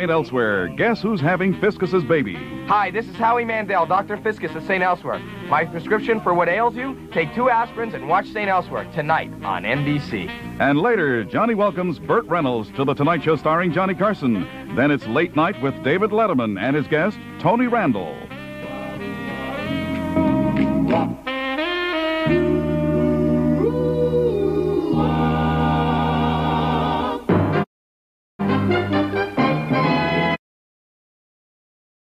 St. Elsewhere, guess who's having Fiscus's baby? Hi, this is Howie Mandel, Dr. Fiscus of St. Elsewhere. My prescription for what ails you? Take two aspirins and watch St. Elsewhere tonight on NBC. And later, Johnny welcomes Burt Reynolds to The Tonight Show starring Johnny Carson. Then it's late night with David Letterman and his guest, Tony Randall.